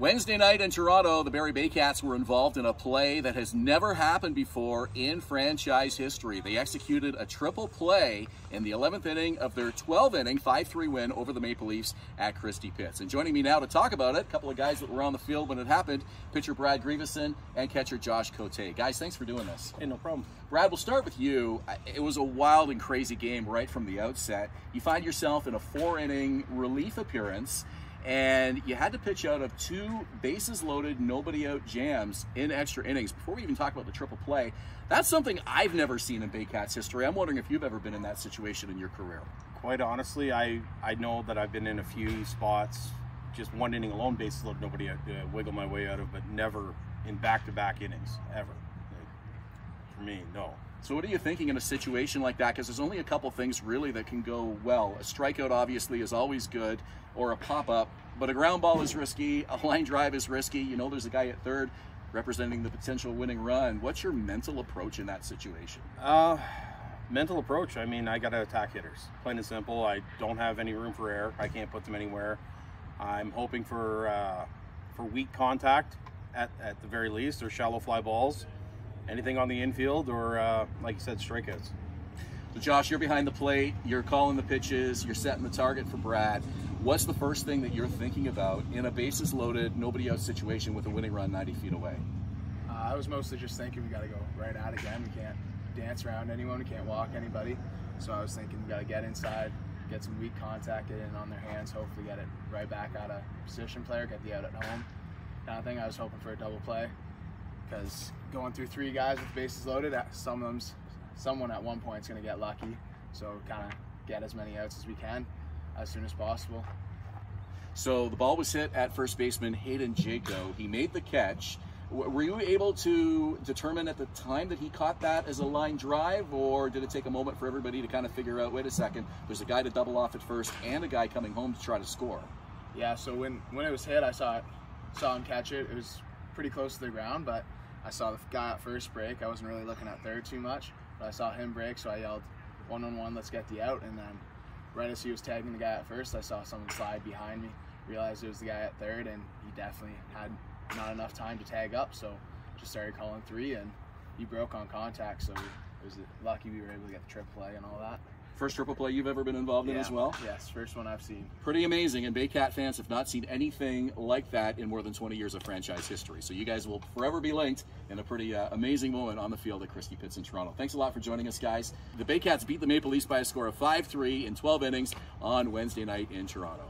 Wednesday night in Toronto, the Barrie Baycats were involved in a play that has never happened before in franchise history. They executed a triple play in the 11th inning of their 12 inning 5 3 win over the Maple Leafs at Christie Pitts. And joining me now to talk about it, a couple of guys that were on the field when it happened pitcher Brad Grieveson and catcher Josh Cote. Guys, thanks for doing this. Hey, no problem. Brad, we'll start with you. It was a wild and crazy game right from the outset. You find yourself in a four inning relief appearance and you had to pitch out of two bases loaded, nobody out jams in extra innings. Before we even talk about the triple play, that's something I've never seen in Baycats history. I'm wondering if you've ever been in that situation in your career. Quite honestly, I, I know that I've been in a few spots, just one inning alone, bases loaded, nobody uh, wiggle my way out of, but never in back to back innings, ever. Like, for me, no. So what are you thinking in a situation like that? Because there's only a couple things really that can go well. A strikeout obviously is always good, or a pop-up, but a ground ball is risky, a line drive is risky. You know there's a guy at third representing the potential winning run. What's your mental approach in that situation? Uh, mental approach, I mean, I got to attack hitters. Plain and simple, I don't have any room for error. I can't put them anywhere. I'm hoping for, uh, for weak contact at, at the very least, or shallow fly balls anything on the infield or, uh, like you said, strikeouts. So, Josh, you're behind the plate, you're calling the pitches, you're setting the target for Brad. What's the first thing that you're thinking about in a bases loaded, nobody out situation with a winning run 90 feet away? Uh, I was mostly just thinking we got to go right out again. We can't dance around anyone, we can't walk anybody. So I was thinking we got to get inside, get some weak contact, get in on their hands, hopefully get it right back out of position player, get the out at home kind of thing. I was hoping for a double play because going through three guys with bases loaded, uh, some of them's someone at one point is going to get lucky. So kind of get as many outs as we can as soon as possible. So the ball was hit at first baseman Hayden Jaco. He made the catch. Were you able to determine at the time that he caught that as a line drive, or did it take a moment for everybody to kind of figure out, wait a second, there's a guy to double off at first and a guy coming home to try to score? Yeah, so when, when it was hit, I saw it, saw him catch it. It was pretty close to the ground, but I saw the guy at first break. I wasn't really looking at third too much, but I saw him break, so I yelled, one on one, let's get the out. And then right as he was tagging the guy at first, I saw someone slide behind me, realized it was the guy at third, and he definitely had not enough time to tag up, so just started calling three, and he broke on contact, so it was lucky we were able to get the trip play and all that. First triple play you've ever been involved yeah. in as well? Yes, first one I've seen. Pretty amazing, and Baycat fans have not seen anything like that in more than 20 years of franchise history. So you guys will forever be linked in a pretty uh, amazing moment on the field at Christie Pitts in Toronto. Thanks a lot for joining us, guys. The Baycats beat the Maple Leafs by a score of 5-3 in 12 innings on Wednesday night in Toronto.